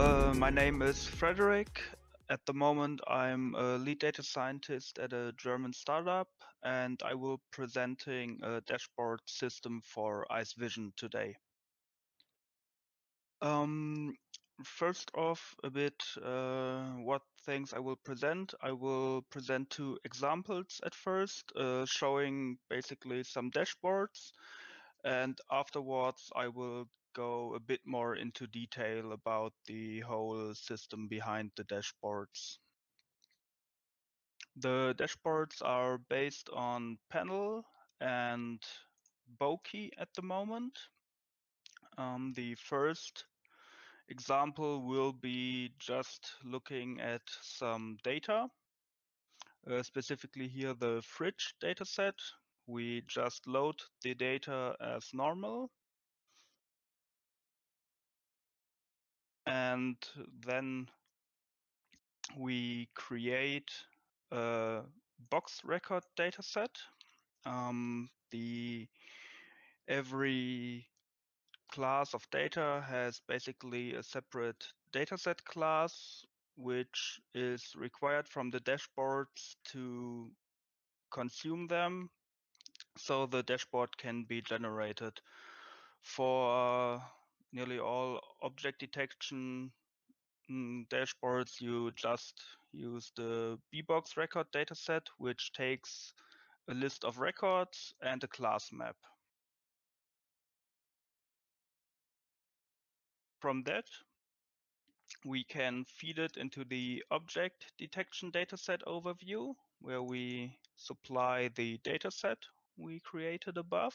uh, my name is Frederik. At the moment, I'm a lead data scientist at a German startup, and I will presenting a dashboard system for IceVision today. Um, first off, a bit uh, what things I will present. I will present two examples at first, uh, showing basically some dashboards, and afterwards I will go a bit more into detail about the whole system behind the dashboards. The dashboards are based on Panel and Bokeh at the moment. Um, the first example will be just looking at some data, uh, specifically here the fridge dataset. We just load the data as normal. And then we create a box record dataset. Um, the every class of data has basically a separate dataset class, which is required from the dashboards to consume them. So the dashboard can be generated for nearly all object detection mm, dashboards. You just use the bbox record dataset, which takes a list of records and a class map. From that, we can feed it into the object detection dataset overview, where we supply the dataset we created above.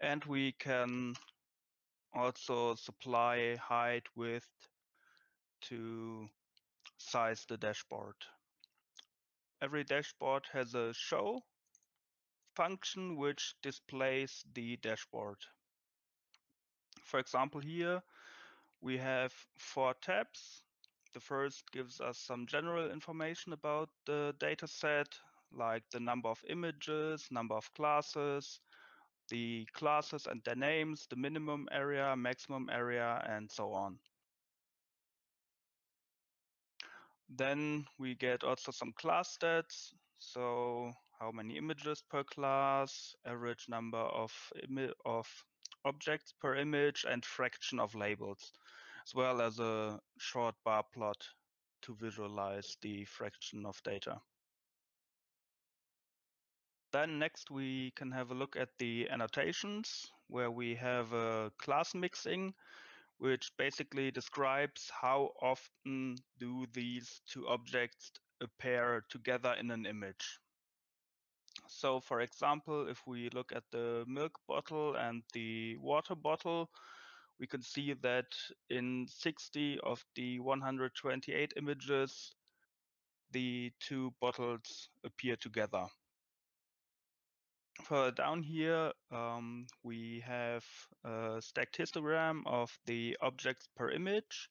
And we can also supply height, width to size the dashboard. Every dashboard has a show function which displays the dashboard. For example, here we have four tabs. The first gives us some general information about the dataset, like the number of images, number of classes, the classes and their names, the minimum area, maximum area, and so on. Then we get also some class stats. So how many images per class, average number of, of objects per image, and fraction of labels as well as a short bar plot to visualize the fraction of data. Then next we can have a look at the annotations where we have a class mixing which basically describes how often do these two objects appear together in an image. So for example, if we look at the milk bottle and the water bottle, we can see that in 60 of the 128 images, the two bottles appear together. Further down here, um, we have a stacked histogram of the objects per image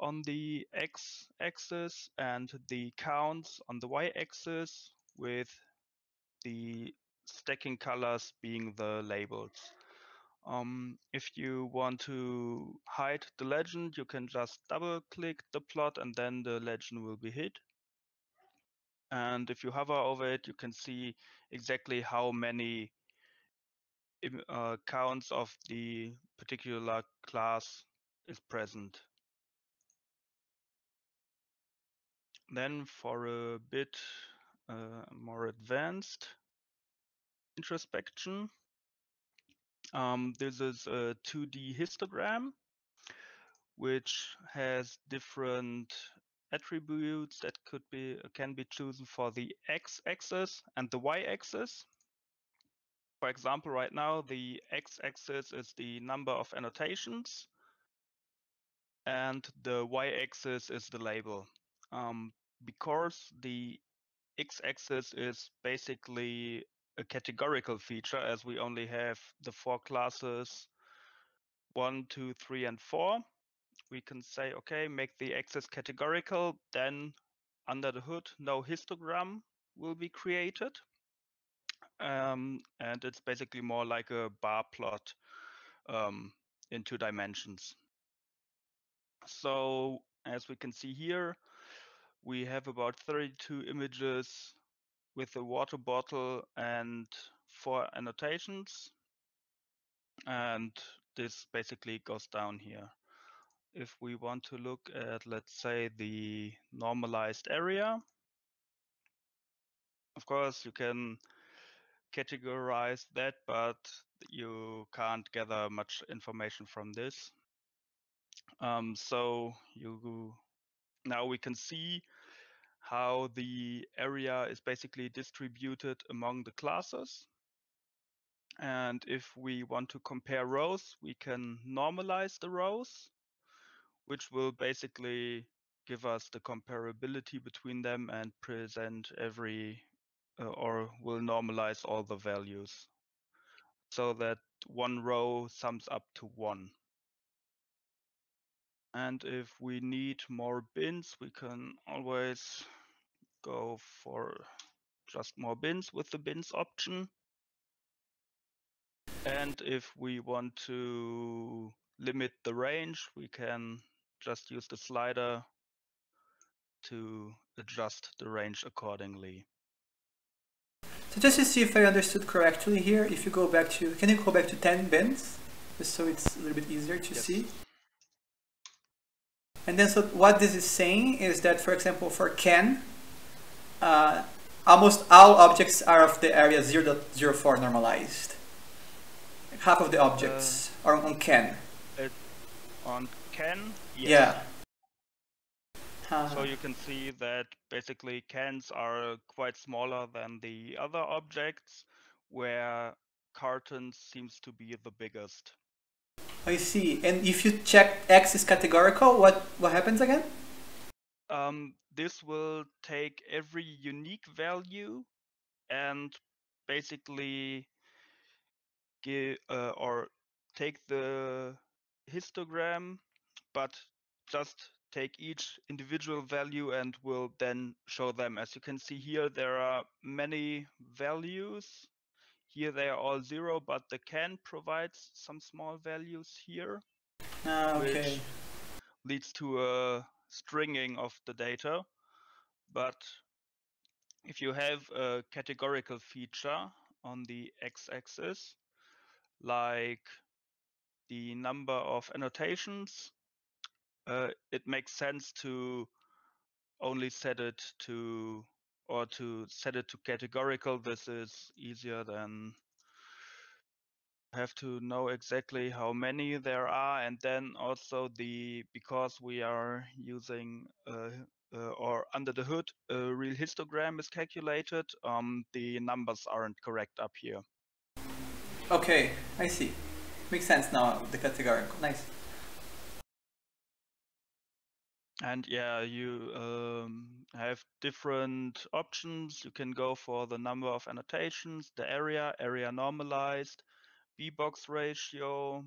on the x-axis and the counts on the y-axis with the stacking colors being the labels. Um, if you want to hide the legend, you can just double click the plot and then the legend will be hid. And if you hover over it, you can see exactly how many uh, counts of the particular class is present. Then for a bit uh, more advanced introspection, um, this is a 2D histogram, which has different attributes that could be can be chosen for the x-axis and the y-axis. For example, right now the x-axis is the number of annotations, and the y-axis is the label. Um, because the x-axis is basically a categorical feature as we only have the four classes one, two, three, and four. We can say, okay, make the axis categorical, then under the hood, no histogram will be created. Um, and it's basically more like a bar plot um, in two dimensions. So as we can see here, we have about 32 images with a water bottle and four annotations. And this basically goes down here. If we want to look at, let's say, the normalized area, of course, you can categorize that, but you can't gather much information from this. Um, so you now we can see how the area is basically distributed among the classes. And if we want to compare rows, we can normalize the rows, which will basically give us the comparability between them and present every uh, or will normalize all the values so that one row sums up to one. And if we need more bins, we can always go for just more bins with the bins option. And if we want to limit the range, we can just use the slider to adjust the range accordingly. So just to see if I understood correctly here, if you go back to, can you go back to 10 bins? Just so it's a little bit easier to yes. see. And then so what this is saying is that, for example, for Ken, uh, almost all objects are of the area 0 0.04 normalized. Half of the objects uh, are on Ken. on Ken? Yes. Yeah. Uh, so you can see that basically cans are quite smaller than the other objects, where cartons seems to be the biggest. I see. And if you check X is categorical, what, what happens again? Um, this will take every unique value and basically give uh, or take the histogram, but just take each individual value and we'll then show them. As you can see here, there are many values. Here they are all zero, but the can provides some small values here. Ah, okay. Which leads to a stringing of the data. But if you have a categorical feature on the x-axis, like the number of annotations uh, it makes sense to only set it to or to set it to categorical. This is easier than have to know exactly how many there are and then also the because we are using uh, uh, or under the hood a real histogram is calculated um, the numbers aren't correct up here. Okay i see. Makes sense now the categorical. Nice and yeah, you um, have different options. You can go for the number of annotations, the area, area normalized, B-box ratio,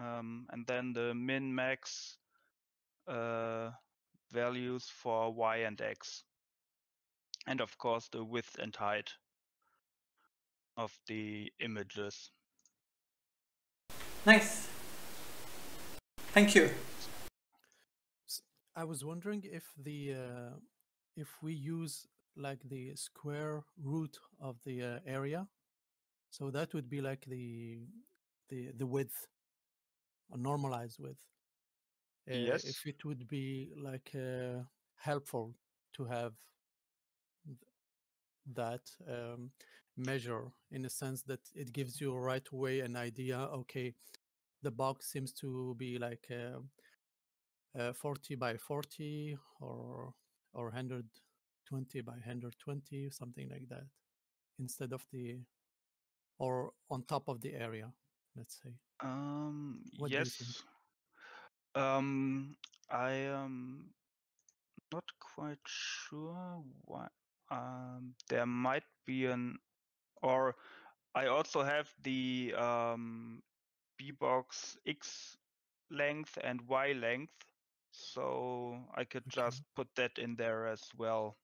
um, and then the min max uh, values for Y and X. And of course, the width and height of the images. Nice. Thank you. I was wondering if the uh, if we use like the square root of the uh, area, so that would be like the the the width, a normalized width. Uh, yes. If it would be like uh, helpful to have th that um, measure in a sense that it gives you right away an idea. Okay, the box seems to be like uh, uh, 40 by 40 or or 120 by 120 something like that instead of the or on top of the area let's say. Um what yes um i am not quite sure why um there might be an or i also have the um bbox x length and y length so I could okay. just put that in there as well.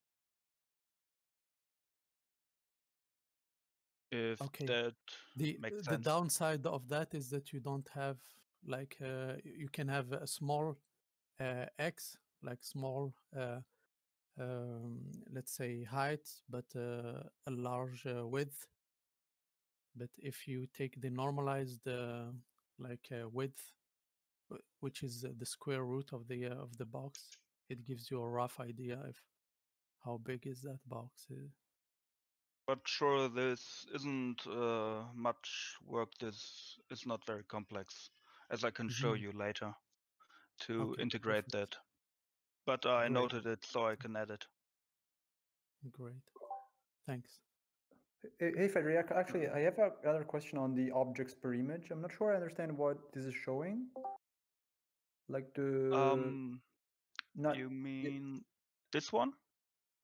If okay. that the, makes sense. The downside of that is that you don't have like uh, you can have a small uh, x, like small, uh, um, let's say height, but uh, a large uh, width. But if you take the normalized uh, like uh, width, which is uh, the square root of the uh, of the box, it gives you a rough idea of how big is that box. Uh, But sure, this isn't uh, much work. This is not very complex, as I can show Mhm. you later to Okay, integrate perfect. that. But I Great. noted it so I can add it. Great. Thanks. Hey, hey, actually, I have another question on the objects per image. I'm not sure I understand what this is showing. Like the Um, not you mean this one?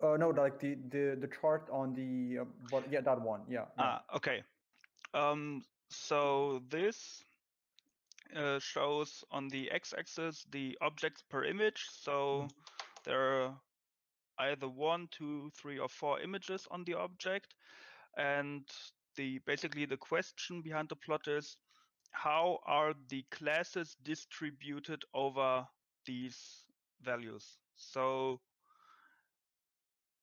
uh, no, like the the the chart on the uh, but yeah, that one. Yeah, yeah. Ah, okay. Um, so this uh, shows on the x-axis the objects per image. So there are either one, two, three, or four images on the object, and the basically the question behind the plot is how are the classes distributed over these values? So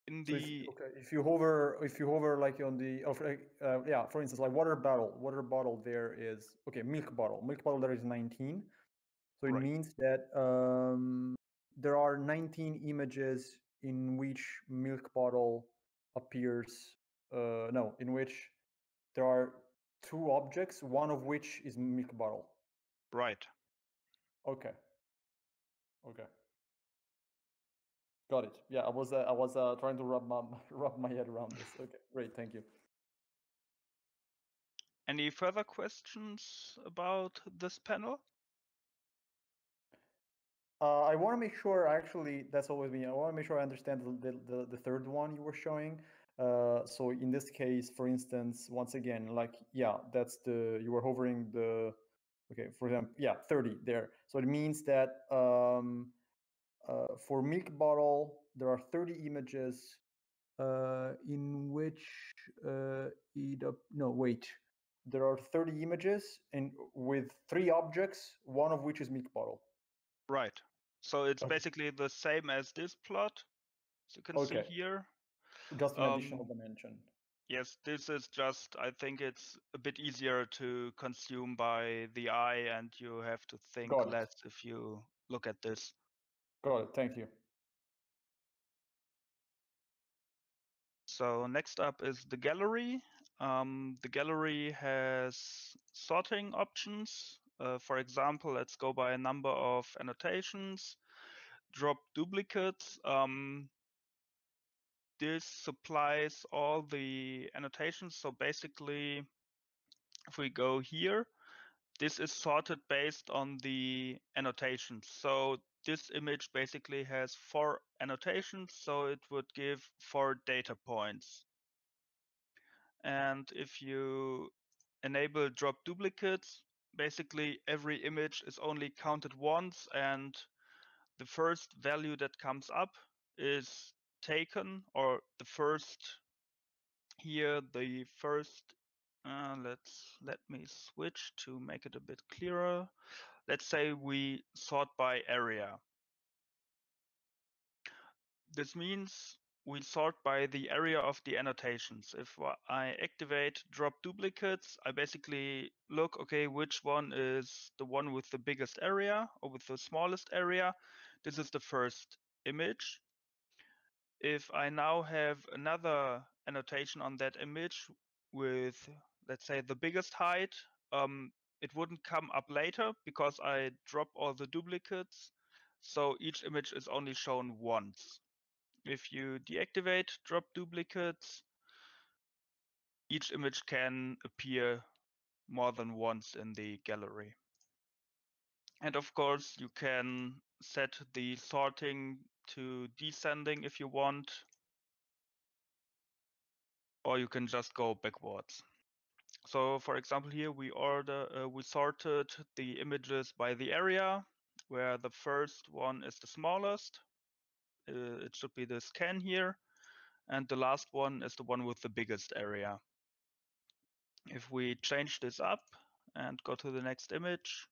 in So if, the okay, if you hover, if you hover like on the, uh, yeah, for instance, like water bottle, water bottle there is okay, milk bottle, milk bottle there is 19. So it Right. means that um, there are 19 images in which milk bottle appears. Uh, no, in which there are two objects, one of which is milk bottle. right. Okay. Okay. Got it. Yeah, I was uh, I was uh, trying to wrap my wrap my head around this. Okay, great, thank you. Any further questions about this panel? Uh, I want to make sure, actually, that's always me. I want to make sure I understand the, the, the, the third one you were showing. Uh, so in this case, for instance, once again, like, yeah, that's the, you were hovering the, okay, for example, yeah, 30 there. So it means that um, uh, for milk bottle, there are 30 images uh, in which uh, it, ap- no, wait, there are 30 images and with three objects, one of which is milk bottle. Right. So it's Okay. basically the same as this plot. As you can Okay. see here. Just an additional Um, dimension. Yes, this is just, I think it's a bit easier to consume by the eye and you have to think less if you look at this. Got it. Thank you. So next up is the gallery. Um, the gallery has sorting options. Uh, for example, let's go by a number of annotations, drop duplicates. Um, this supplies all the annotations. So basically, if we go here, this is sorted based on the annotations. So this image basically has four annotations, so it would give four data points. And if you enable drop duplicates, basically every image is only counted once and the first value that comes up is taken or the first here the first uh, let's let me switch to make it a bit clearer let's say we sort by area this means we sort by the area of the annotations. If I activate drop duplicates, I basically look, okay, which one is the one with the biggest area or with the smallest area? This is the first image. If I now have another annotation on that image with, let's say, the biggest height, um, it wouldn't come up later because I drop all the duplicates. So each image is only shown once. If you deactivate drop duplicates, each image can appear more than once in the gallery. And of course, you can set the sorting to descending if you want, or you can just go backwards. So for example, here we order uh, we sorted the images by the area, where the first one is the smallest. Uh, it should be the scan here, and the last one is the one with the biggest area. If we change this up and go to the next image,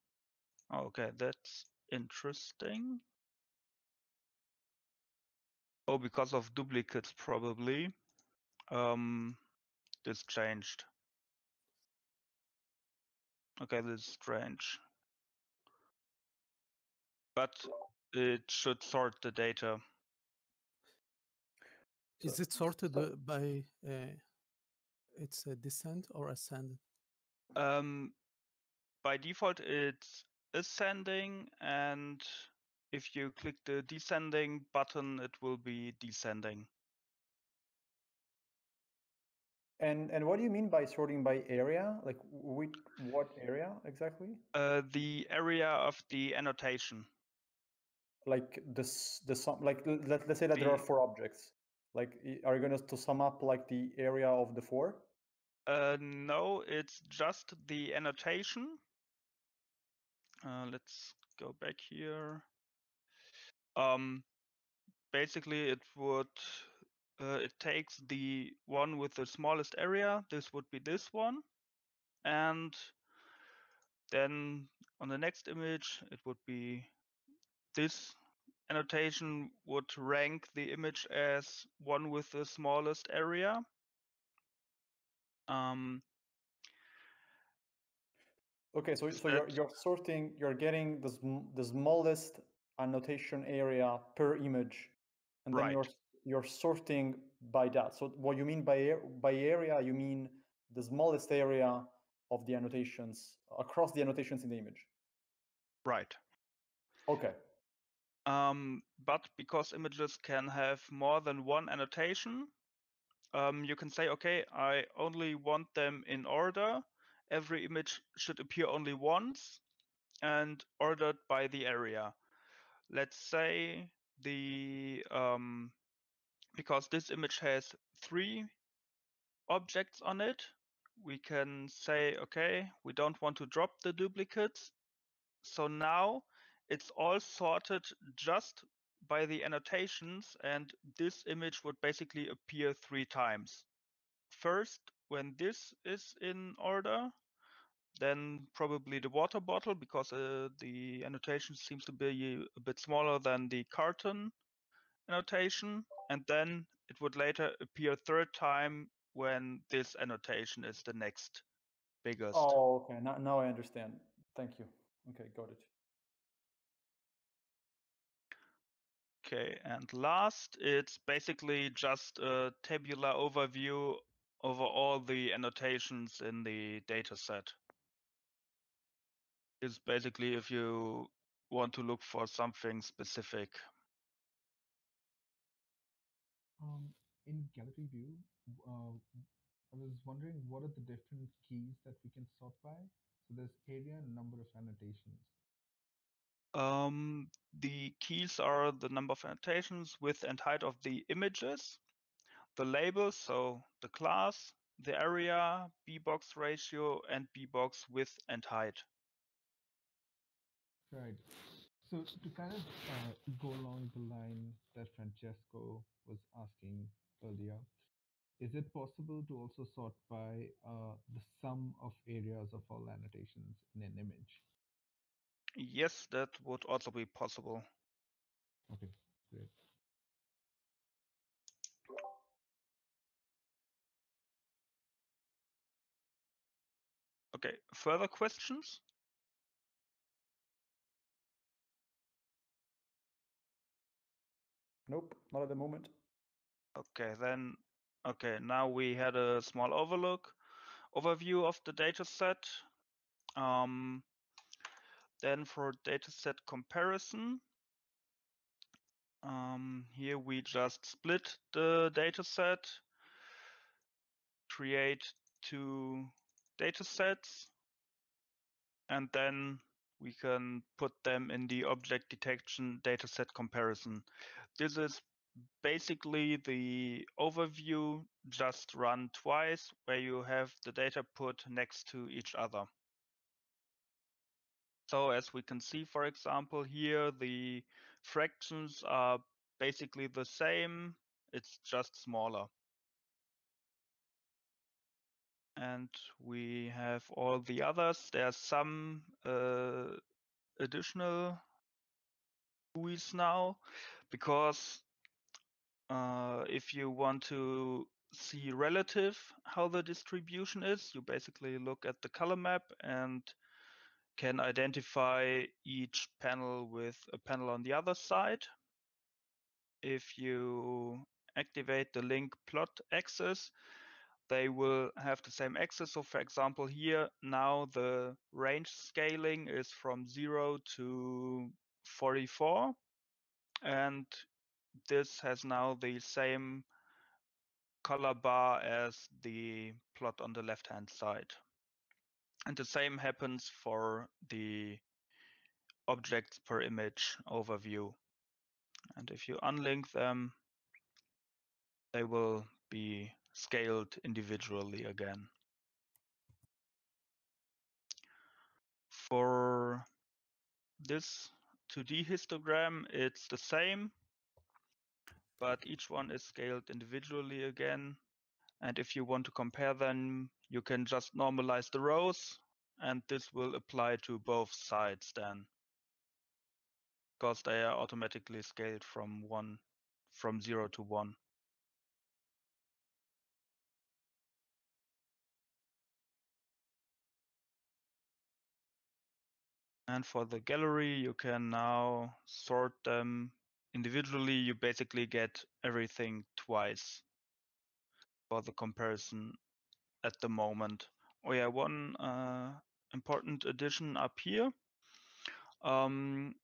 okay, that's interesting. Oh, because of duplicates, probably. Um, this changed. Okay, this is strange. But it should sort the data. Is it sorted uh, by uh, its a descent or ascend? Um, by default, it's ascending, and if you click the descending button, it will be descending. And and what do you mean by sorting by area? Like which what area exactly? Uh, the area of the annotation. Like this the sum like let, let's say that there are four objects. Like are you gonna to sum up like the area of the four? Uh, no, it's just the annotation. Uh, let's go back here. Um, basically, it would uh, it takes the one with the smallest area. This would be this one, and then on the next image, it would be this annotation would rank the image as one with the smallest area. Um, Okay, so so you're you're sorting you're getting the sm- the smallest annotation area per image, and then Right. you're you're sorting by that. So what you mean by by area, you mean the smallest area of the annotations across the annotations in the image. right. Okay. Um, but because images can have more than one annotation, um, you can say, okay, I only want them in order. Every image should appear only once and ordered by the area. Let's say the um, because this image has three objects on it, we can say, okay, we don't want to drop the duplicates. So now it's all sorted just by the annotations, and this image would basically appear three times. First, when this is in order, then probably the water bottle, because uh, the annotation seems to be a bit smaller than the carton annotation, and then it would later appear third time when this annotation is the next biggest. Oh, okay. Now now I understand. Thank you. Okay, got it. Okay, and last, it's basically just a tabular overview over all the annotations in the dataset. It's basically if you want to look for something specific. Um, in gallery view, uh, I was wondering what are the different keys that we can sort by? So there's area and number of annotations. Um, the keys are the number of annotations, width and height of the images, the labels, so the class, the area, bbox ratio, and bbox width and height. Right. So to kind of uh, go along the line that Francesco was asking earlier, is it possible to also sort by uh, the sum of areas of all annotations in an image? Yes, that would also be possible. Okay, great. Okay, further questions? Nope, not at the moment. Okay, then, okay, now we had a small overlook, overview of the dataset. Um, then for dataset comparison, um, here we just split the dataset, create two datasets, and then we can put them in the object detection dataset comparison. This is basically the overview just run twice where you have the data put next to each other. So as we can see, for example, here the fractions are basically the same, it's just smaller. And we have all the others. There's some uh, additional GUIs now because uh, if you want to see relative how the distribution is, you basically look at the color map and can identify each panel with a panel on the other side. If you activate the link plot axis, they will have the same axis. So for example, here now the range scaling is from 0 to 44. And this has now the same color bar as the plot on the left hand side. And the same happens for the objects per image overview. And if you unlink them, they will be scaled individually again. For this 2D histogram, it's the same, but each one is scaled individually again. And if you want to compare them, you can just normalize the rows, and this will apply to both sides then, because they are automatically scaled from one, from zero to one. And for the gallery, you can now sort them individually. You basically get everything twice for the comparison at the moment. Oh yeah, one uh, important addition up here. Um,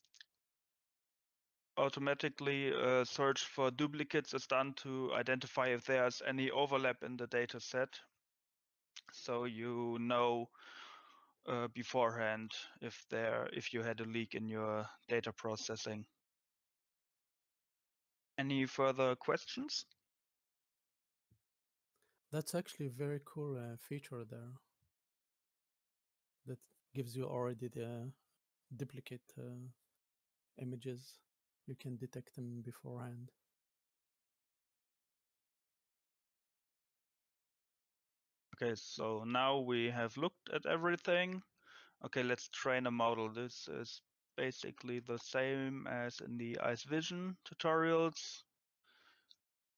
automatically uh, search for duplicates is done to identify if there's any overlap in the data set. So you know uh, beforehand if there if you had a leak in your data processing. Any further questions? That's actually a very cool uh, feature there. That gives you already the duplicate uh, images. You can detect them beforehand. Okay, so now we have looked at everything. Okay, let's train a model. This is basically the same as in the IceVision tutorials.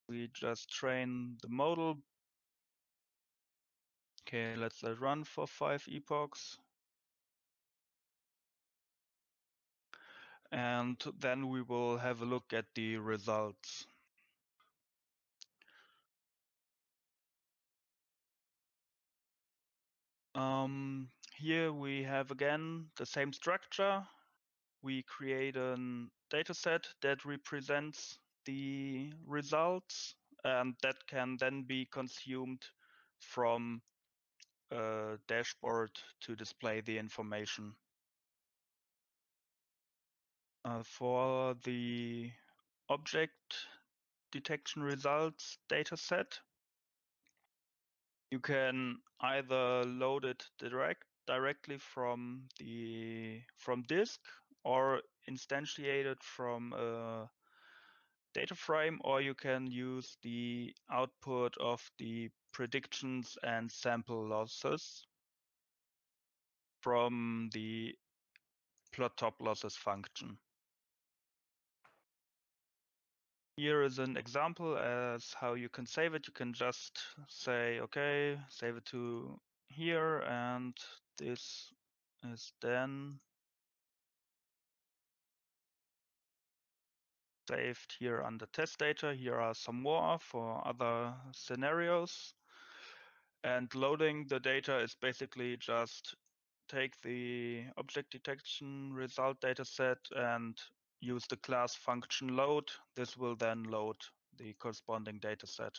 We just train the model. Okay, let's let run for five epochs. And then we will have a look at the results. Um, here we have again the same structure. We create a data set that represents the results and that can then be consumed from a dashboard to display the information. Uh, for the object detection results dataset, you can either load it direct directly from the from disk or instantiate it from a data frame or you can use the output of the predictions and sample losses from the plot top losses function. Here is an example as how you can save it. You can just say, okay, save it to here, and this is then saved here under test data. Here are some more for other scenarios. And loading the data is basically just take the object detection result dataset and use the class function load. This will then load the corresponding data set.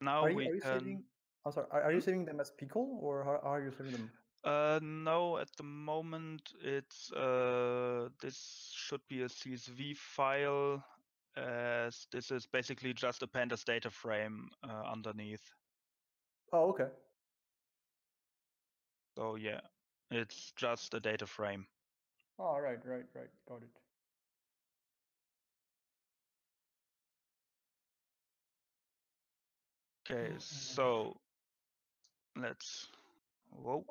Now are you, we are you can. Saving, oh, sorry, are, are you saving them as pickle or how, how are you saving them? Uh, no, at the moment it's uh, this should be a CSV file, as this is basically just a pandas data frame uh, underneath. Oh, okay. So yeah, it's just a data frame. Oh, right, right, right. Got it. Okay, so let's. Whoa.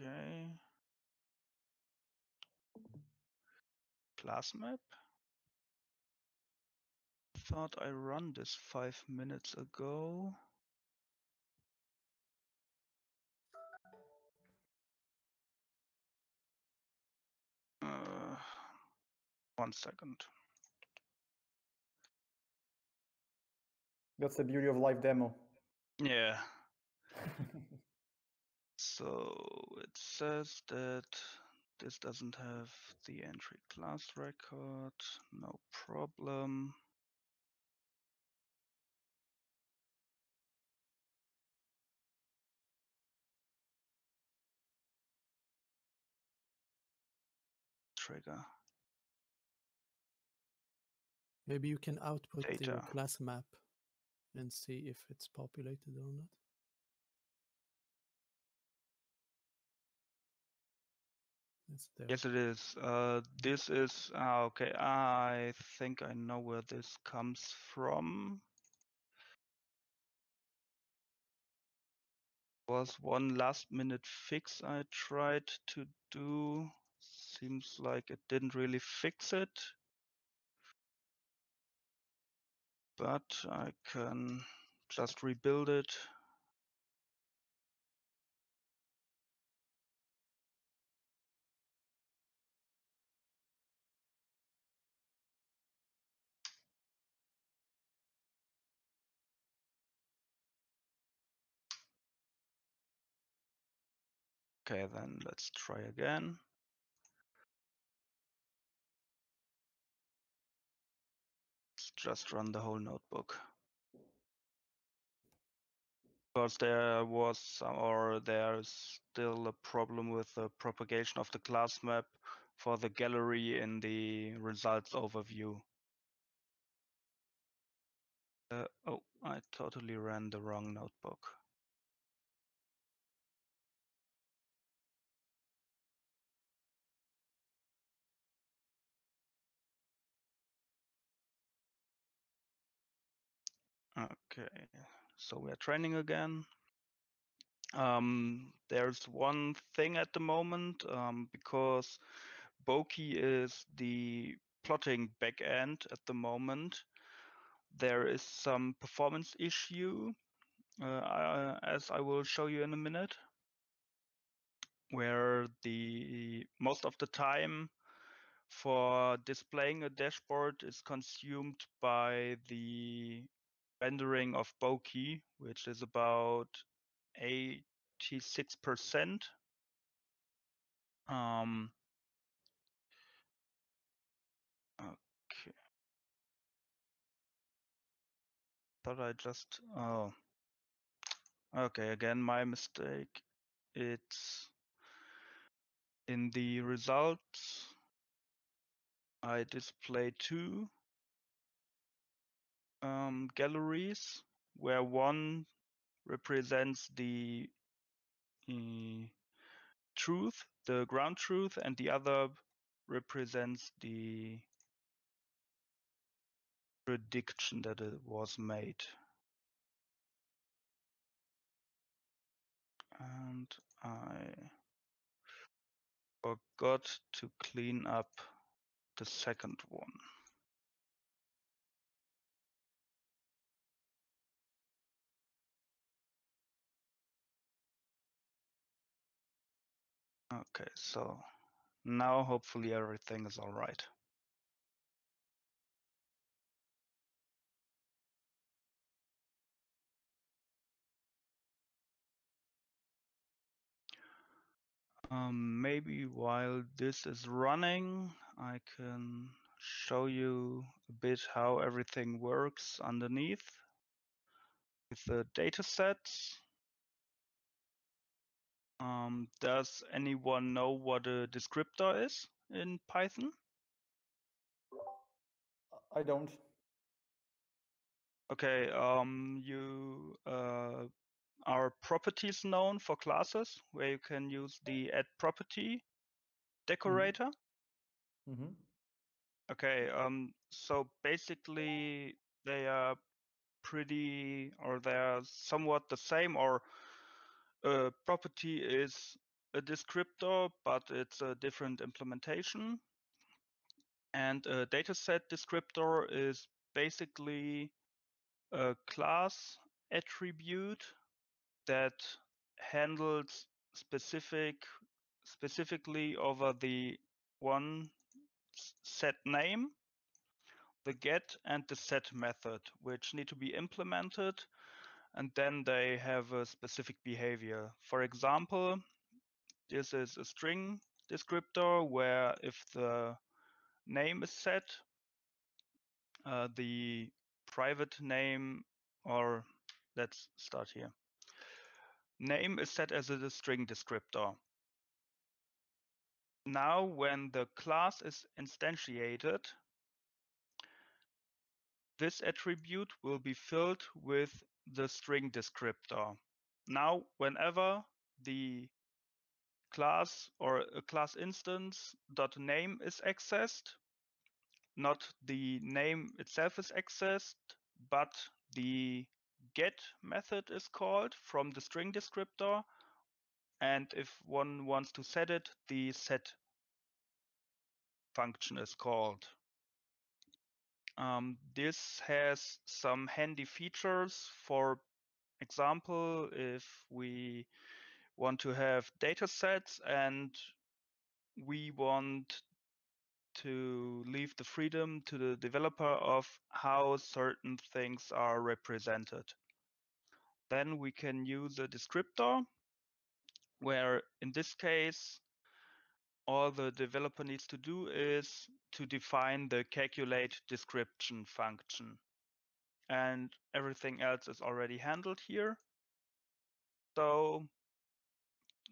Okay. class map. Thought I run this five minutes ago. Uh, one second. That's the beauty of live demo. Yeah. So it says that this doesn't have the entry class record, no problem. Trigger. Maybe you can output the class map and see if it's populated or not. Yes, it is. Uh, this is ah, okay. I think I know where this comes from. Was one last minute fix I tried to do. Seems like it didn't really fix it. But I can just rebuild it. Okay, then let's try again. Just run the whole notebook. Because there was some, or there's still a problem with the propagation of the class map for the gallery in the results overview. Uh, oh, I totally ran the wrong notebook. Okay, so we are training again. Um, there's one thing at the moment um, because Bokeh is the plotting backend at the moment. There is some performance issue, uh, as I will show you in a minute, where the most of the time for displaying a dashboard is consumed by the rendering of Bokeh, which is about 86%. Um, okay. Thought I just, oh. Okay, again, my mistake. It's in the results. I display two um, galleries where one represents the uh, truth, the ground truth, and the other represents the prediction that it was made. And I forgot to clean up the second one. Okay, so now hopefully everything is all right. Um, maybe while this is running, I can show you a bit how everything works underneath with the data sets. Um, does anyone know what a descriptor is in Python? I don't. Okay, um, you uh, are properties known for classes where you can use the add property decorator. hmm Okay, um, so basically they are pretty or they are somewhat the same or a property is a descriptor, but it's a different implementation. And a dataset descriptor is basically a class attribute that handles specific specifically over the one set name, the get and the set method, which need to be implemented and then they have a specific behavior. For example, this is a string descriptor where if the name is set, uh, the private name, or let's start here. Name is set as a string descriptor. Now, when the class is instantiated, this attribute will be filled with the string descriptor. Now, whenever the class or a class instance dot name is accessed, not the name itself is accessed, but the get method is called from the string descriptor. And if one wants to set it, the set function is called. Um, this has some handy features. For example, if we want to have data sets and we want to leave the freedom to the developer of how certain things are represented. Then we can use a descriptor where in this case, all the developer needs to do is to define the calculate description function. And everything else is already handled here. So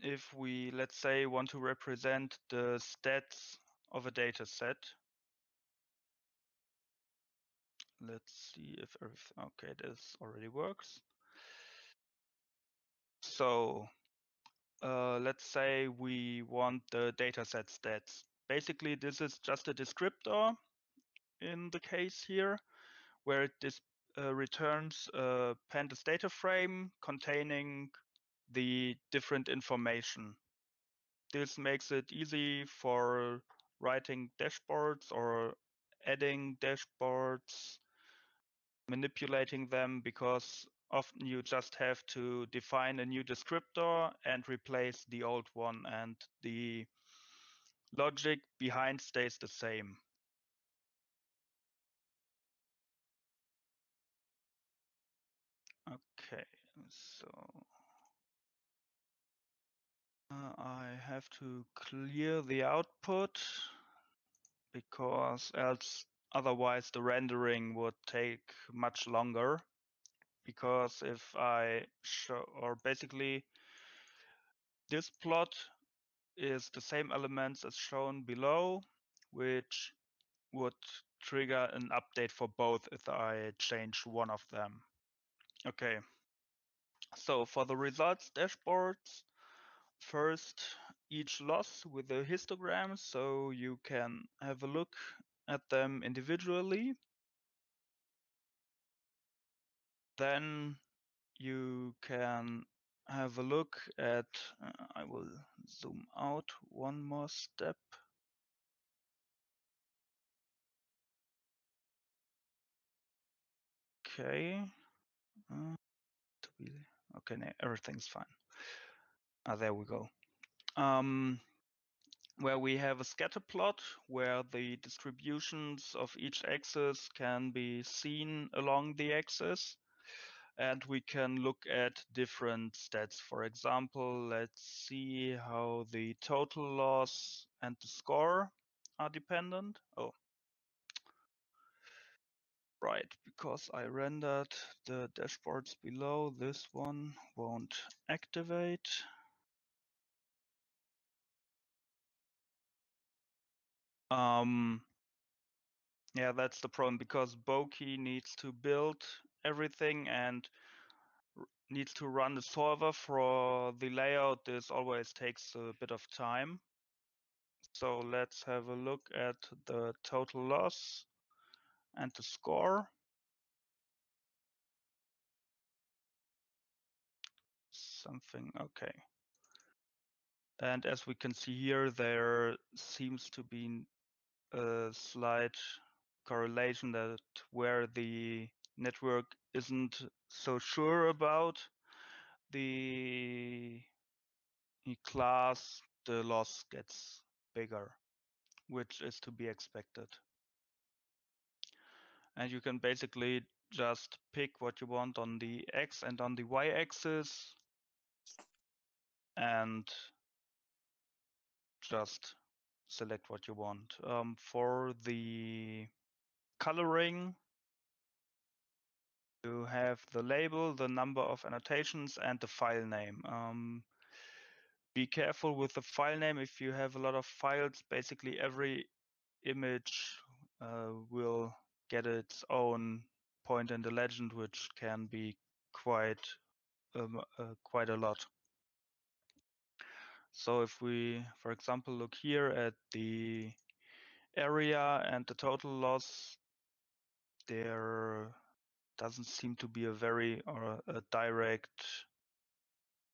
if we, let's say, want to represent the stats of a data set. Let's see if everything, okay, this already works. So uh, let's say we want the dataset stats. Basically, this is just a descriptor in the case here, where it uh, returns a pandas data frame containing the different information. This makes it easy for writing dashboards or adding dashboards, manipulating them because often you just have to define a new descriptor and replace the old one and the logic behind stays the same. Okay, so uh, I have to clear the output because else otherwise the rendering would take much longer because if I show or basically this plot is the same elements as shown below which would trigger an update for both if I change one of them. Okay, so for the results dashboards, first each loss with a histogram so you can have a look at them individually. Then you can have a look at, uh, I will zoom out one more step. Okay. Uh, okay, everything's fine. Ah, there we go. Um, where we have a scatter plot where the distributions of each axis can be seen along the axis. And we can look at different stats. For example, let's see how the total loss and the score are dependent. Oh, right, because I rendered the dashboards below, this one won't activate. Um, yeah, that's the problem because Bokeh needs to build everything and needs to run the solver for the layout. This always takes a bit of time. So let's have a look at the total loss and the score. Something, okay. And as we can see here, there seems to be a slight correlation that where the network isn't so sure about the class, the loss gets bigger, which is to be expected. And you can basically just pick what you want on the X and on the Y axis and just select what you want. Um, for the coloring, you have the label, the number of annotations, and the file name. Um, be careful with the file name. If you have a lot of files, basically every image uh, will get its own point in the legend, which can be quite um, uh, quite a lot. So if we, for example, look here at the area and the total loss, there doesn't seem to be a very or a direct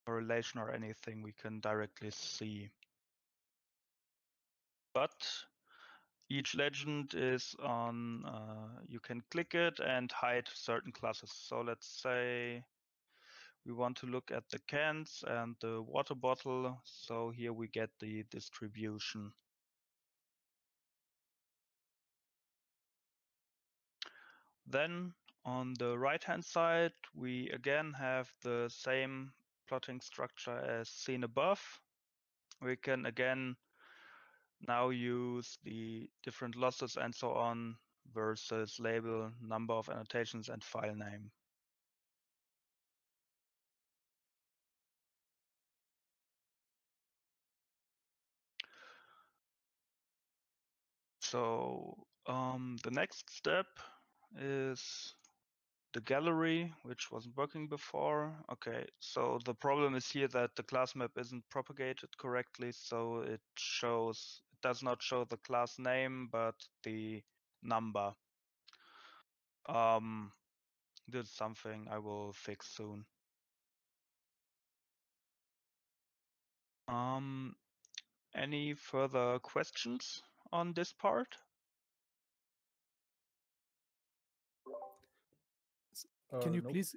correlation or anything we can directly see. But each legend is on, uh, you can click it and hide certain classes. So let's say we want to look at the cans and the water bottle. So here we get the distribution. Then on the right hand side, we again have the same plotting structure as seen above. We can again now use the different losses and so on versus label, number of annotations, and file name. So um, the next step is the gallery, which wasn't working before. Okay, so the problem is here that the class map isn't propagated correctly, so it shows it does not show the class name but the number. Um, this is something I will fix soon. Um, any further questions on this part? Can Uh, you nope. please?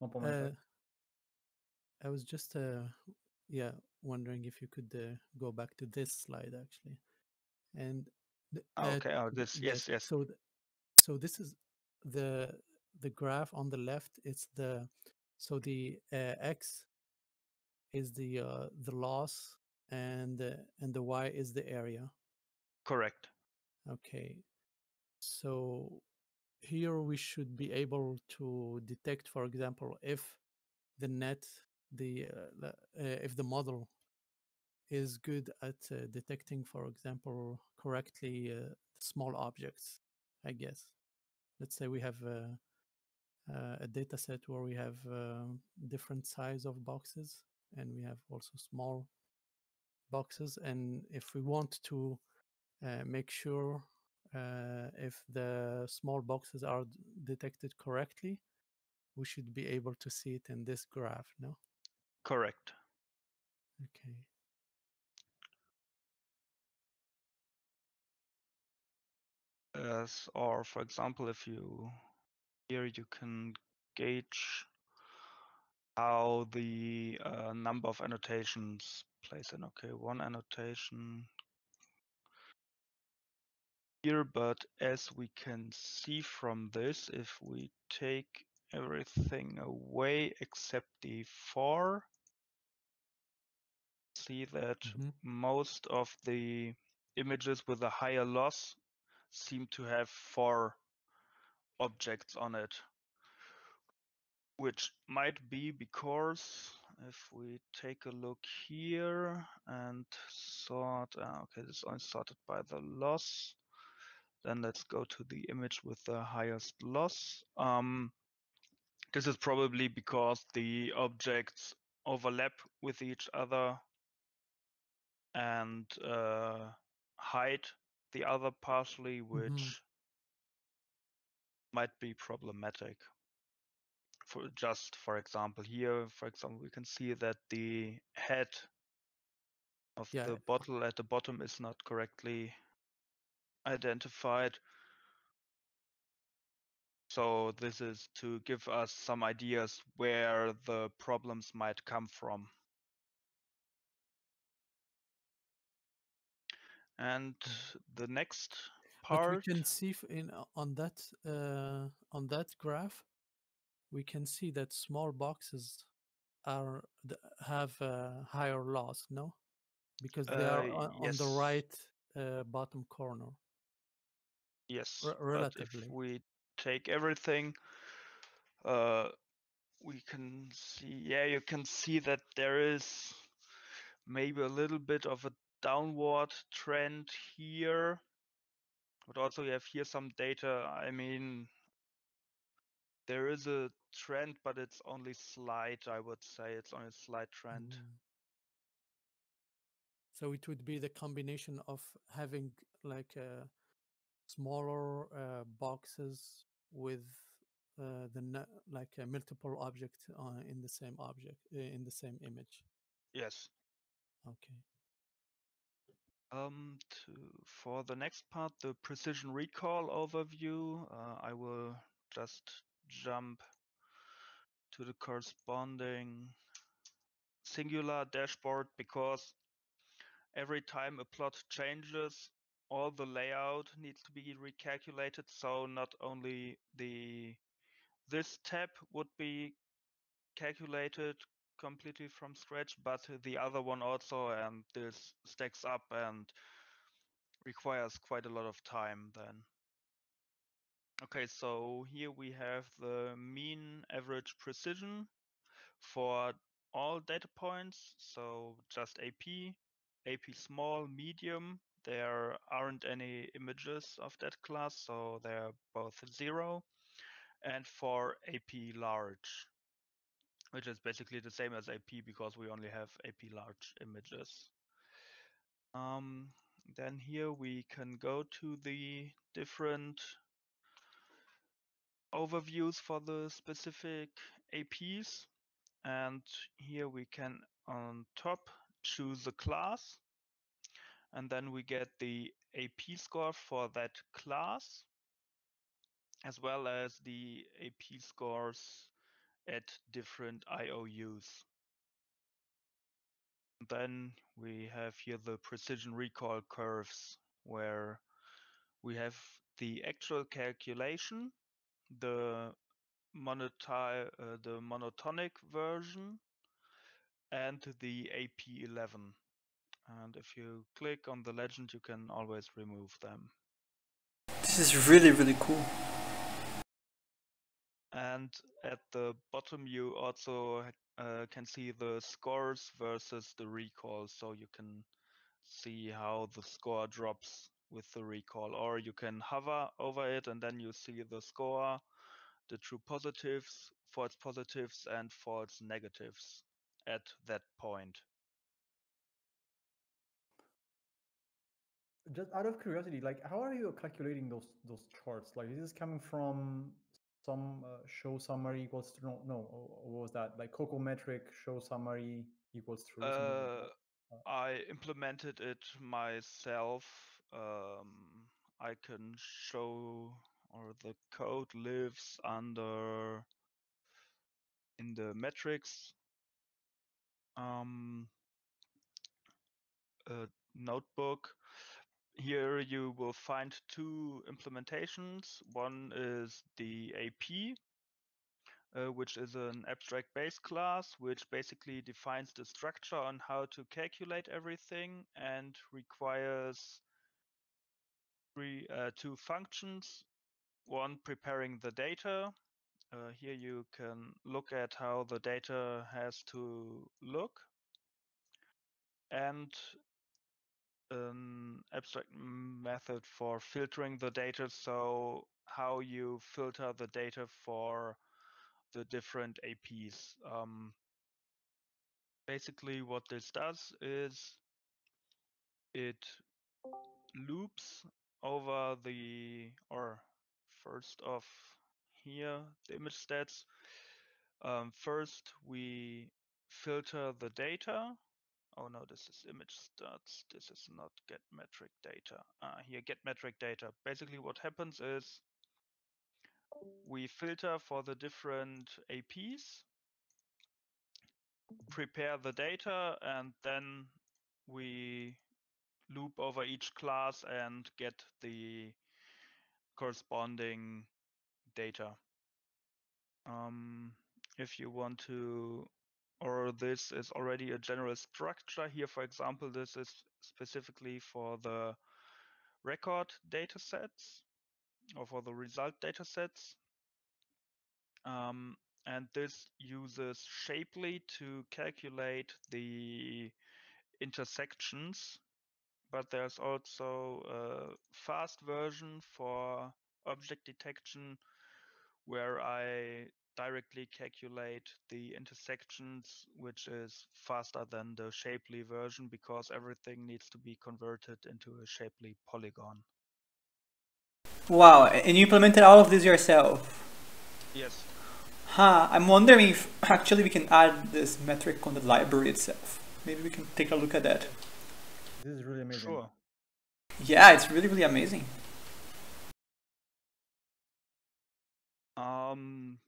Uh, I was just, uh, yeah, wondering if you could uh, go back to this slide actually, and th- Ah, uh, okay. Oh, this. Yes. Yes. So, th- so this is the the graph on the left. It's the so the uh, x is the uh, the loss, and uh, and the y is the area. Correct. Okay. So here we should be able to detect, for example, if the net, the uh, uh, if the model is good at uh, detecting, for example, correctly uh, small objects. I guess. Let's say we have uh, uh, a data set where we have different size of boxes, and we have also small boxes. And if we want to make sure uh, if the small boxes are d- detected correctly, we should be able to see it in this graph, no? Correct. Okay. As or for example, if you here you can gauge how the uh, number of annotations plays in. Okay, one annotation here, but as we can see from this, if we take everything away except the for, see that Mhm. most of the images with a higher loss seem to have four objects on it. Which might be because if we take a look here and sort, uh, okay, this is only sorted by the loss. Then let's go to the image with the highest loss. Um, this is probably because the objects overlap with each other and uh, hide the other partially, which might be problematic. For just for example, here, for example, we can see that the head of Yeah. the bottle at the bottom is not correctly identified. So this is to give us some ideas where the problems might come from. And the next But we can see in on that uh, on that graph, we can see that small boxes are have a higher loss, no? Because they are Uh, on, on the right uh, bottom corner. Yes, Re- but if we take everything, uh, we can see, yeah, you can see that there is maybe a little bit of a downward trend here. But also you have here some data. I mean, there is a trend, but it's only slight, I would say. It's only a slight trend. Mm. So it would be the combination of having like uh, smaller uh, boxes with uh, the like a multiple object uh, in the same object uh, in the same image. Yes. Okay. Um, to, for the next part, the precision recall overview, uh, I will just jump to the corresponding singular dashboard because every time a plot changes, all the layout needs to be recalculated. So not only the this tab would be calculated completely from scratch, but the other one also, and this stacks up and requires quite a lot of time then. Okay, so here we have the mean average precision for all data points. So just AP, AP small, medium. There aren't any images of that class, so they're both zero. And for AP large, which is basically the same as AP because we only have AP large images. Um, then here we can go to the different overviews for the specific APs. And here we can on top choose a class. And then we get the AP score for that class, as well as the AP scores at different IOUs. Then we have here the precision recall curves where we have the actual calculation, the monoti uh, the monotonic version, and the AP11. And if you click on the legend, you can always remove them. This is really, really cool. And at the bottom, you also uh, can see the scores versus the recall. So you can see how the score drops with the recall, or you can hover over it and then you see the score, the true positives, false positives, and false negatives at that point. Just out of curiosity, like how are you calculating those those charts? Like is this coming from some uh, show summary equals to no no what was that like Coco metric show summary equals something like Uh. I implemented it myself. Um, I can show, or the code lives under in the metrics um, uh, notebook. Here you will find two implementations. One is the AP, uh, which is an abstract base class, which basically defines the structure on how to calculate everything and requires three, uh, two functions. One preparing the data. Uh, here you can look at how the data has to look. And an abstract method for filtering the data. So how you filter the data for the different APs. Um, basically what this does is it loops over the, or first off here, the image stats. Um, first, we filter the data oh no, this is image stats. This is not get metric data. Uh, here, get metric data. Basically, what happens is we filter for the different APs, prepare the data, and then we loop over each class and get the corresponding data. Um, if you want to, or this is already a general structure here, for example, this is specifically for the record data sets or for the result data sets. Um, and this uses Shapely to calculate the intersections but there's also a fast version for object detection where I directly calculate the intersections, which is faster than the Shapely version because everything needs to be converted into a Shapely polygon. Wow, and you implemented all of this yourself? Yes. Huh, I'm wondering if actually we can add this metric on the library itself. Maybe we can take a look at that. This is really amazing. Sure. Yeah, it's really, really amazing. Um,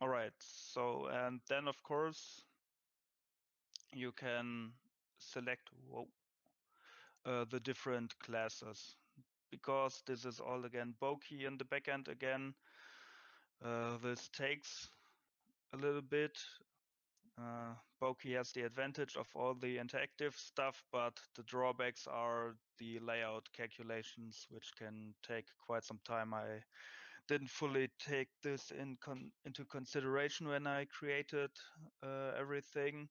all right. So, and then of course, you can select whoa, uh, the different classes because this is all again Bokeh in the backend again. Uh, this takes a little bit uh, has the advantage of all the interactive stuff, but the drawbacks are the layout calculations, which can take quite some time. I didn't fully take this in con into consideration when I created uh, everything.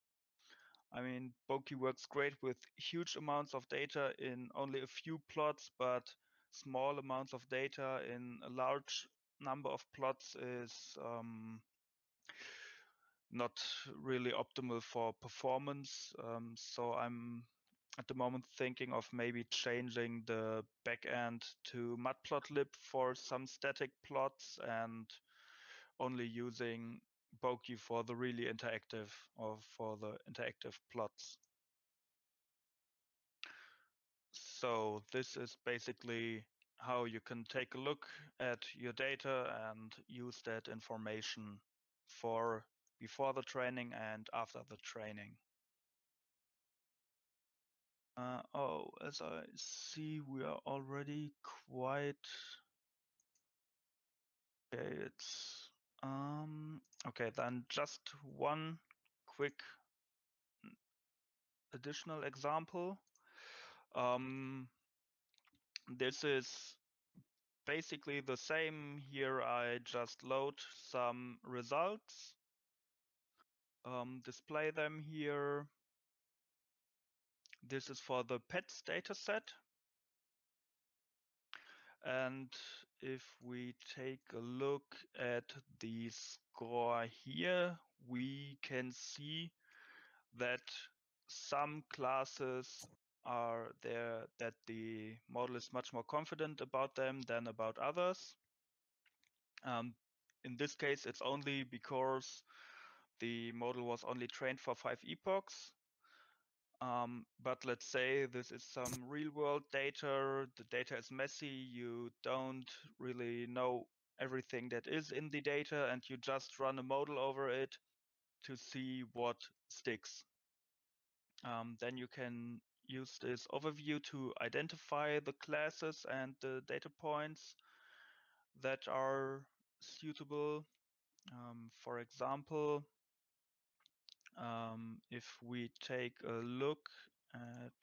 I mean, Bokeh works great with huge amounts of data in only a few plots, but small amounts of data in a large number of plots is um, not really optimal for performance. Um, so I'm at the moment thinking of maybe changing the backend to matplotlib for some static plots and only using Bokeh for the really interactive or for the interactive plots. So this is basically how you can take a look at your data and use that information for before the training and after the training. Uh, oh, as I see, we are already quite. Okay, it's um okay. Then just one quick additional example. Um, this is basically the same here. I just load some results um, display them here. This is for the pets dataset. And if we take a look at the score here, we can see that some classes are there that the model is much more confident about them than about others. Um, in this case, it's only because the model was only trained for five epochs. Um, but let's say this is some real world data, the data is messy, you don't really know everything that is in the data, and you just run a model over it to see what sticks. Um, then you can use this overview to identify the classes and the data points that are suitable. Um, for example, um, if we take a look at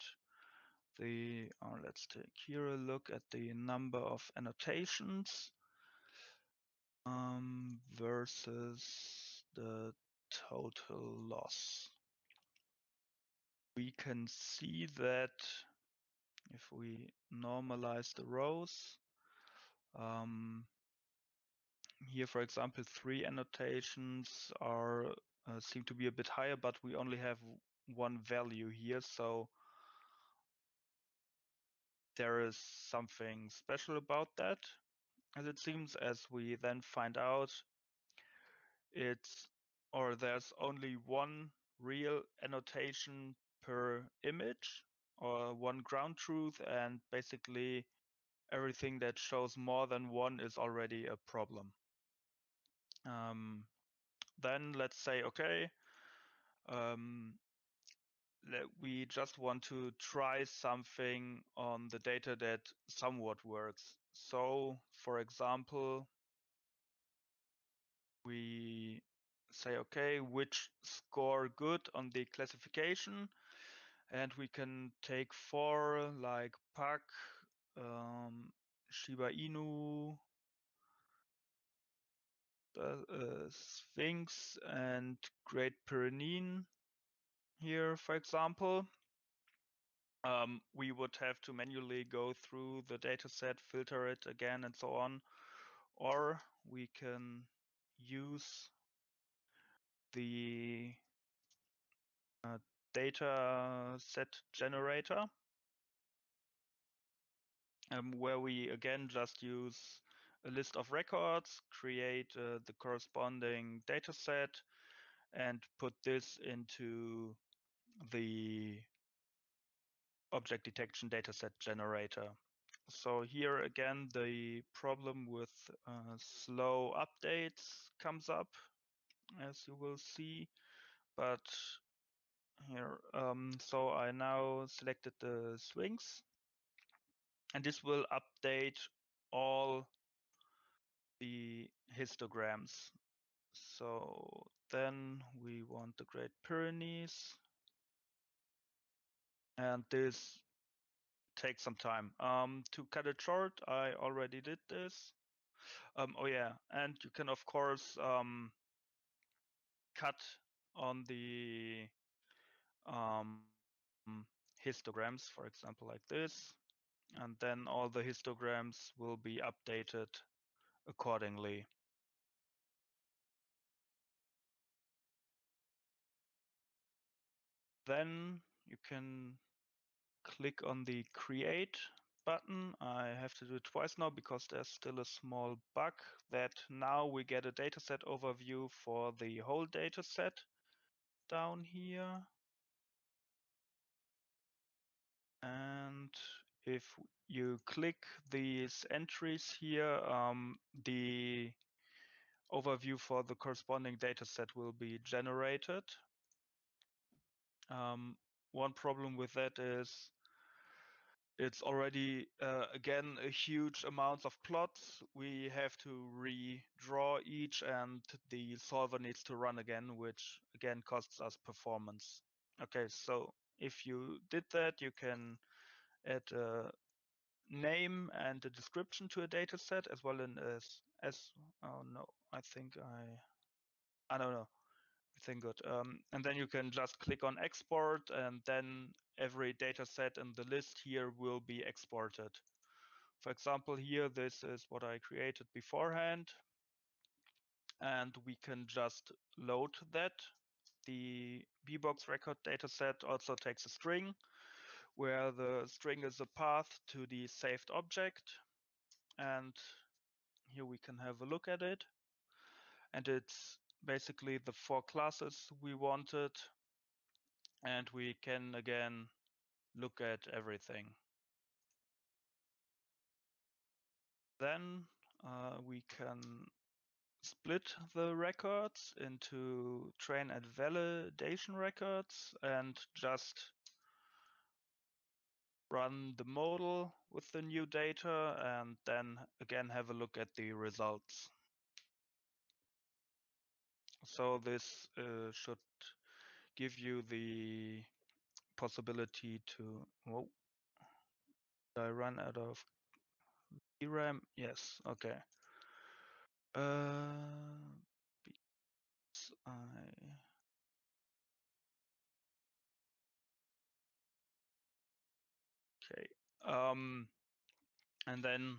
the, oh, let's take here a look at the number of annotations um, versus the total loss. We can see that if we normalize the rows, um, here, for example, three annotations are uh, seem to be a bit higher, but we only have one value here. So there is something special about that, as it seems, as we then find out it's or there's only one real annotation per image or one ground truth and basically everything that shows more than one is already a problem. Um, then let's say, okay, um, we just want to try something on the data that somewhat works. So, for example, we say, okay, which score good on the classification? And we can take four like Pug, um, Shiba Inu, uh, Sphynx, and Great Pyrenean here, for example. Um, we would have to manually go through the dataset, filter it again, and so on. Or we can use the uh, data set generator um, where we again just use a list of records, create uh, the corresponding data set, and put this into the object detection dataset generator. So here again, the problem with uh, slow updates comes up, as you will see. But here, um, so I now selected the swings, and this will update all the histograms. So then we want the Great Pyrenees. And this takes some time. Um, to cut it short, I already did this. Um, oh yeah, and you can of course um, cut on the um, histograms, for example, like this and then all the histograms will be updated accordingly. Then you can click on the create button. I have to do it twice now because there's still a small bug that now we get a dataset overview for the whole dataset down here. And if you click these entries here, um, the overview for the corresponding data set will be generated. Um, one problem with that is it's already, uh, again, a huge amount of plots. We have to redraw each and the solver needs to run again, which again costs us performance. Okay, so if you did that, you can add a name and a description to a data set as well as as oh no i think i i don't know. I think good. Um, and then you can just click on export and then every data set in the list here will be exported. For example here this is what i created beforehand. And we can just load that. The bbox record dataset also takes a string where the string is a path to the saved object. And here we can have a look at it. And it's basically the four classes we wanted. And we can again look at everything. Then uh, we can split the records into train and validation records and just run the model with the new data and then again have a look at the results. So this uh, should give you the possibility to, whoa, I run out of DRAM? Yes, okay. Uh, I Um, and then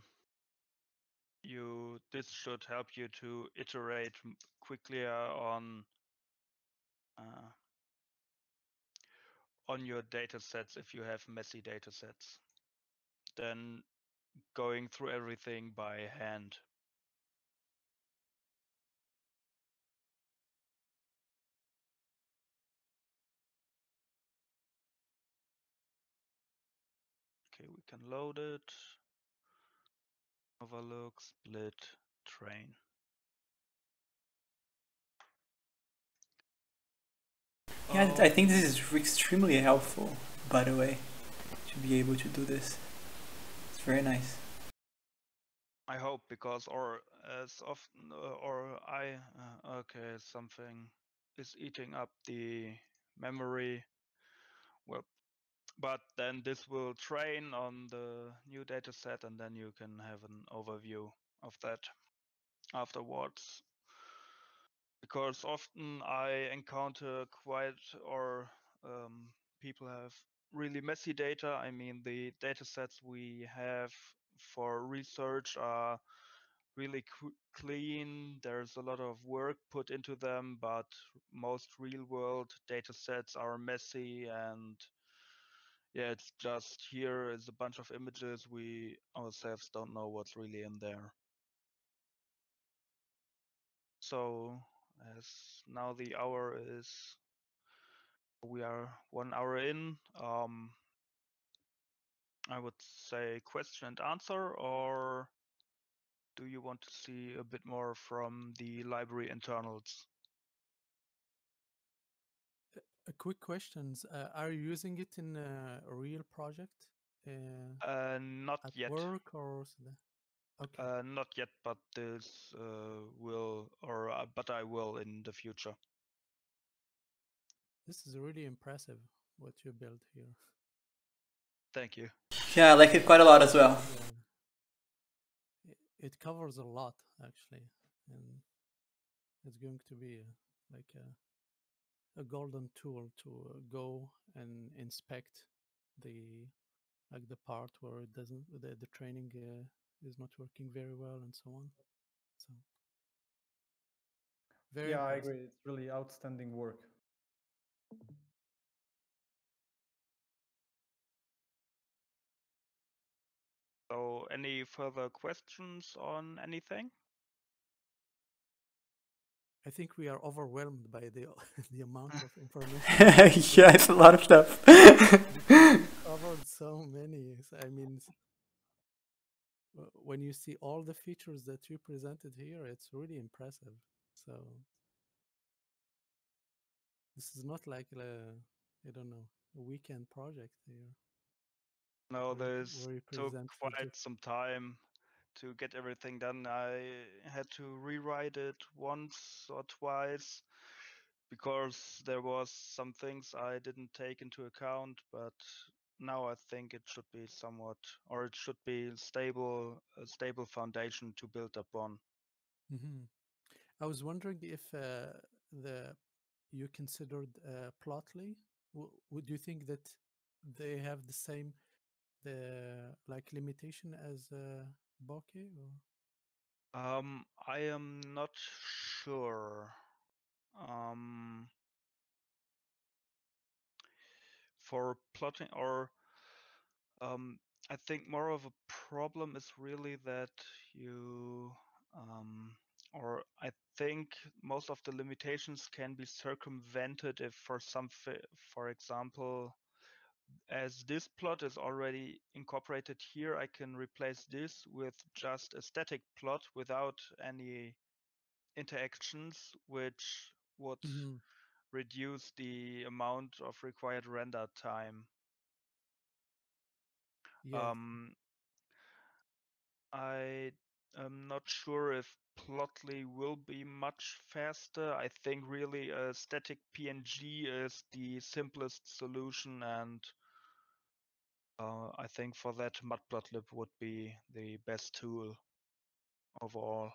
you this should help you to iterate quickly on uh, on your data sets if you have messy data sets than going through everything by hand. Okay, we can load it. Overlook, split, train. Yeah, I think this is extremely helpful, by the way, to be able to do this. It's very nice. I hope because or as often uh, or I uh, okay something is eating up the memory. Well, but then this will train on the new data set and then you can have an overview of that afterwards because often I encounter quite or um, people have really messy data. I mean, the data sets we have for research are really clean. There's a lot of work put into them, but most real world data sets are messy and yeah, it's just here is a bunch of images. We ourselves don't know what's really in there. So as now the hour is we are one hour in um i would say question and answer or do you want to see a bit more from the library internals a quick questions uh, are you using it in a real project uh, uh not at yet work or okay uh, not yet but this uh, will or uh, but i will in the future this is really impressive what you built here. Thank you. Yeah, I like it quite a lot as well. Yeah. It covers a lot actually, and it's going to be like a, a golden tool to uh, go and inspect the like the part where it doesn't the, the training uh, is not working very well and so on. So very yeah, impressive. I agree. It's really outstanding work. So any further questions on anything? I think we are overwhelmed by the the amount of information. yeah, it's a lot of stuff. covered so many. I mean, uh, when you see all the features that you presented here, it's really impressive. So this is not like a I don't know, a weekend project here. No, there's took quite some time to get everything done. I had to rewrite it once or twice because there was some things I didn't take into account, but now I think it should be somewhat or it should be stable a stable foundation to build upon. Mm-hmm. I was wondering if uh, the you considered uh, Plotly. W- would you think that they have the same the like limitation as uh, Bokeh or? Um, I am not sure. Um, for plotting or um, I think more of a problem is really that you um, or I think most of the limitations can be circumvented if for some for example as this plot is already incorporated here, I can replace this with just a static plot without any interactions, which would mm-hmm. reduce the amount of required render time. Yeah. Um, I am not sure if Plotly will be much faster. I think really a static PNG is the simplest solution and uh, I think for that matplotlib would be the best tool overall.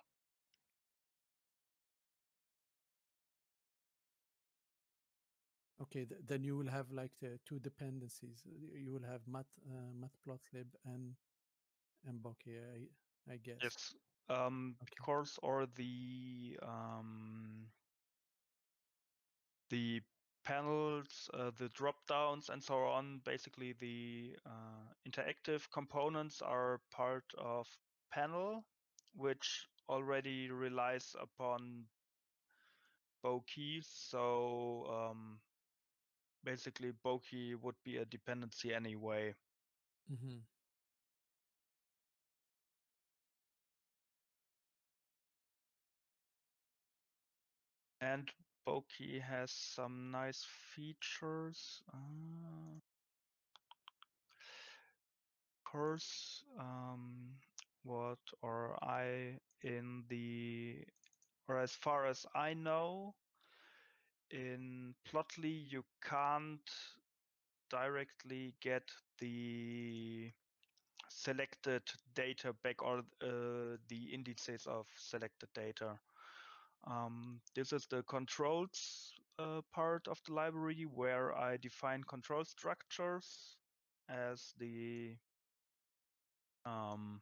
Okay, th then you will have like the two dependencies. You will have mat uh, matplotlib and and Bokeh, I, I guess. Yes, um, okay. course, or the um, the panels, uh, the drop downs, and so on. Basically, the uh, interactive components are part of panel, which already relies upon Bokeh. So um, basically, Bokeh would be a dependency anyway. Mm-hmm. And Bokeh has some nice features. Uh, course, um, what or I in the or as far as I know, in Plotly you can't directly get the selected data back or uh, the indices of selected data. Um, this is the controls uh, part of the library where I define control structures as the um,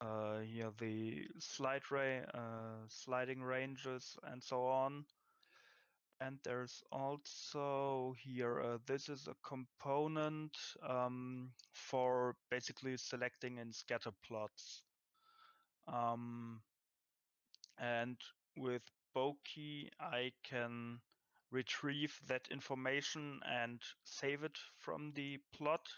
uh, here the slide ray, uh, sliding ranges and so on. And there's also here, uh, this is a component um, for basically selecting in scatter plots. Um, and with Bokeh, I can retrieve that information and save it from the plot,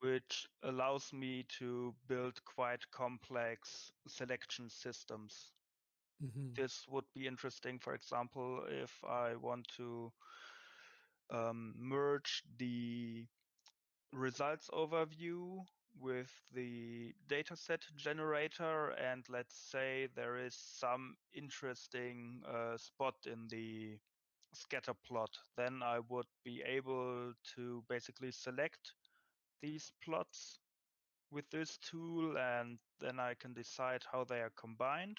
which allows me to build quite complex selection systems. hmm This would be interesting, for example, if I want to um, merge the results overview with the dataset generator and let's say there is some interesting uh, spot in the scatter plot then i would be able to basically select these plots with this tool and then i can decide how they are combined.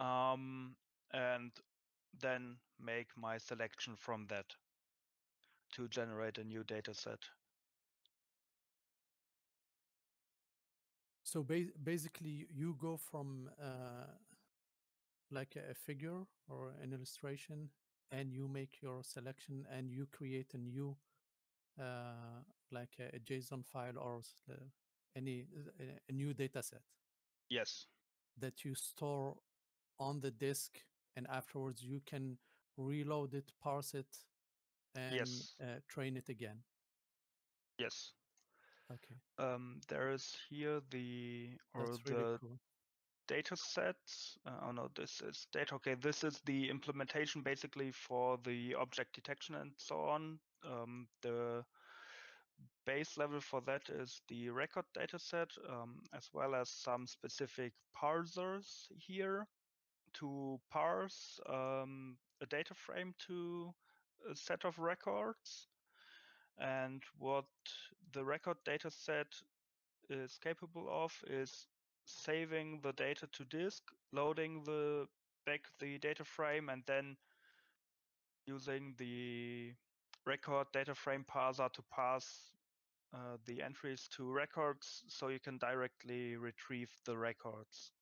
Um, and then make my selection from that to generate a new data set So ba- basically, you go from uh, like a figure or an illustration, and you make your selection, and you create a new uh, like a, a JSON file or uh, any uh, a new data set yes. that you store on the disk, and afterwards you can reload it, parse it, and yes. uh, train it again. yes Okay, um, there is here the or that's really the cool. data sets. Uh, oh no, this is data. Okay, this is the implementation basically for the object detection and so on. Um, the base level for that is the record dataset, um, as well as some specific parsers here to parse um, a data frame to a set of records. And what the record dataset is capable of is saving the data to disk, loading the back the data frame, and then using the record data frame parser to parse uh, the entries to records so you can directly retrieve the records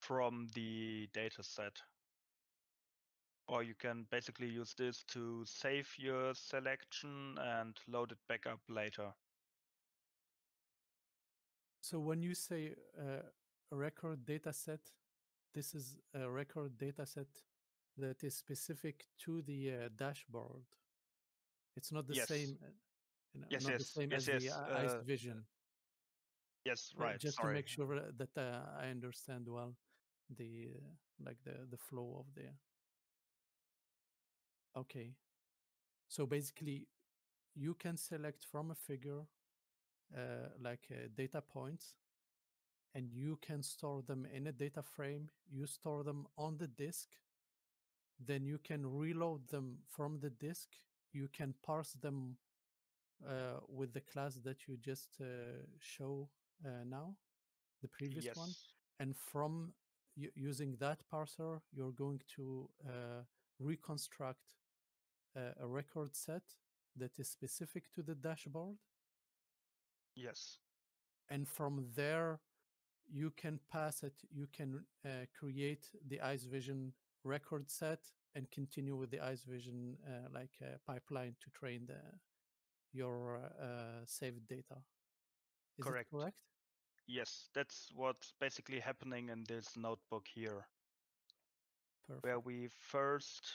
from the data set. Or you can basically use this to save your selection and load it back up later. So when you say uh, a record data set, this is a record data set that is specific to the uh, dashboard. It's not the Yes. same, uh, you know, Yes, not the yes, same yes, as the yes, uh, Iced uh, Vision. Yes, Uh, right. Just sorry. to make sure that uh, I understand well the like the the flow of the. Okay, so basically, you can select from a figure uh, like uh, data points and you can store them in a data frame. You store them on the disk. Then you can reload them from the disk. You can parse them uh, with the class that you just uh, show uh, now, the previous yes. one. And from using that parser, you're going to uh, reconstruct uh, a record set that is specific to the dashboard? Yes. and from there you can pass it you can uh, create the IceVision record set and continue with the IceVision uh, like a pipeline to train the your uh, saved data. Is Correct. correct? Yes, that's what's basically happening in this notebook here, perfect. where we first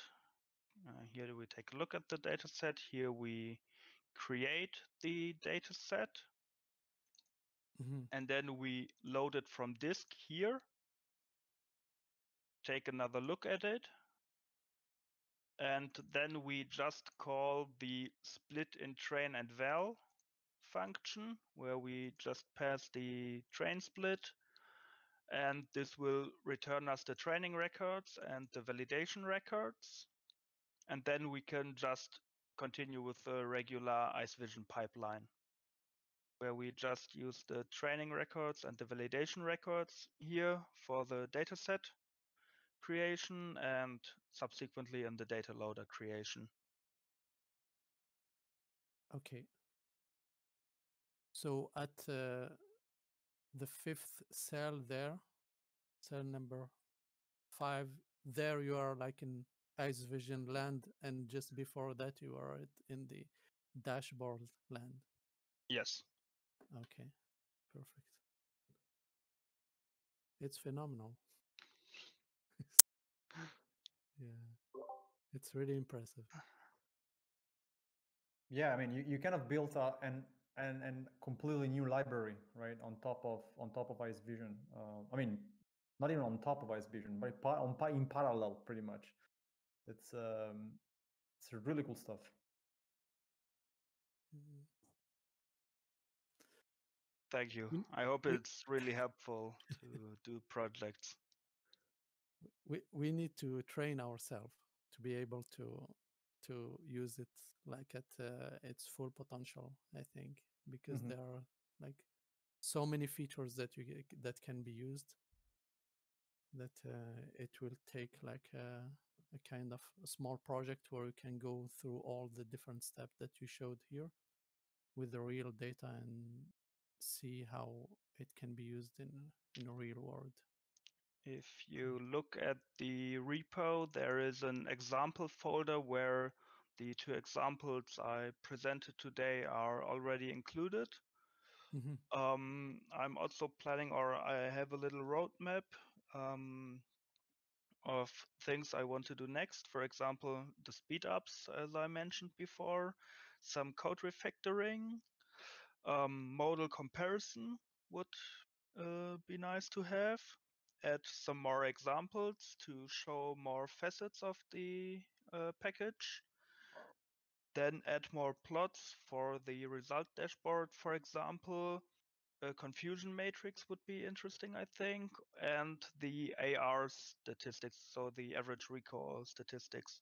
Uh, here we take a look at the data set. Here we create the data set Mhm. and then we load it from disk here. Take another look at it. And then we just call the split in train and val function where we just pass the train split and this will return us the training records and the validation records. And then we can just continue with the regular IceVision pipeline where we just use the training records and the validation records here for the dataset creation and subsequently in the data loader creation. Okay. So at uh, the fifth cell there, cell number five, there you are like in IceVision land, and just before that you are in the dashboard land. Yes. Okay, perfect. It's phenomenal. yeah, it's really impressive. Yeah, I mean, you, you kind of built a, an an an completely new library, right, on top of on top of IceVision. Uh, I mean, not even on top of IceVision, but on in parallel, pretty much. It's um, it's really cool stuff. Mm, Thank you. I hope it's really helpful to do projects. We we need to train ourselves to be able to to use it like at uh, its full potential. I think because Mhm. there are like so many features that you g- that can be used that uh, it will take like a, a kind of a small project where you can go through all the different steps that you showed here with the real data and see how it can be used in in a real world. If you look at the repo, there is an example folder where the two examples I presented today are already included. Mhm. Um, I'm also planning, or I have a little roadmap um, of things I want to do next. For example, the speed ups, as I mentioned before, some code refactoring, um, modal comparison would uh, be nice to have. Add some more examples to show more facets of the uh, package. Then add more plots for the result dashboard, for example. A confusion matrix would be interesting, I think, and the AR statistics, so the average recall statistics,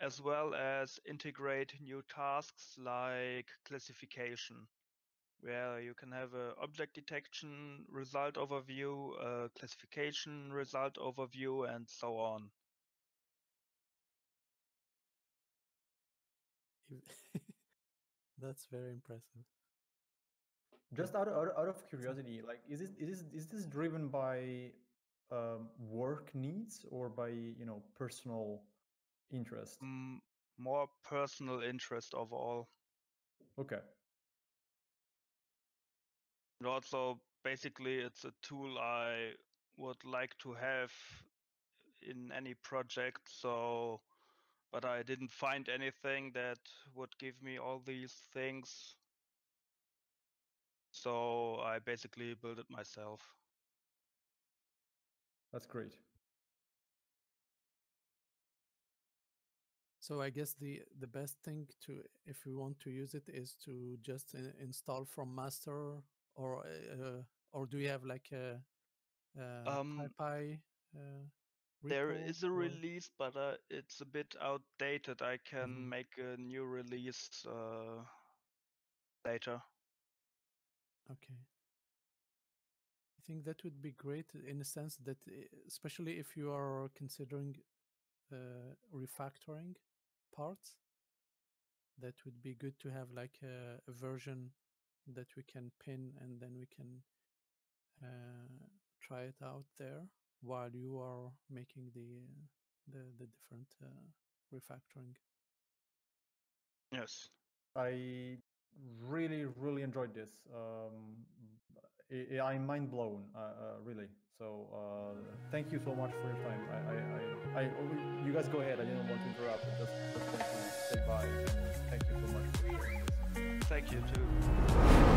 as well as integrate new tasks like classification, where you can have a object detection result overview, a classification result overview, and so on. That's very impressive. Just out of, out of, of curiosity, like, is this is this, is this driven by um, work needs or by you know personal interest? Mm, more personal interest overall. Okay. And also, basically, it's a tool I would like to have in any project. So, but I didn't find anything that would give me all these things. So I basically built it myself. That's great. So I guess the the best thing to if we want to use it is to just uh, install from master or uh, or do you have like a, a Um, PyPI? Uh, There repo is a or- release, but uh, it's a bit outdated. I can Mhm. make a new release uh, later. Okay. I think that would be great in a sense that, uh, especially if you are considering uh, refactoring parts, that would be good to have like a, a version that we can pin and then we can uh, try it out there while you are making the uh, the, the different uh, refactoring. Yes. I really, really enjoyed this. Um, I, I'm mind blown, uh, uh, really. So uh, thank you so much for your time. I, I, I, I, oh, you guys go ahead. I didn't want to interrupt. but Just live. Thank you so much. Thank you too.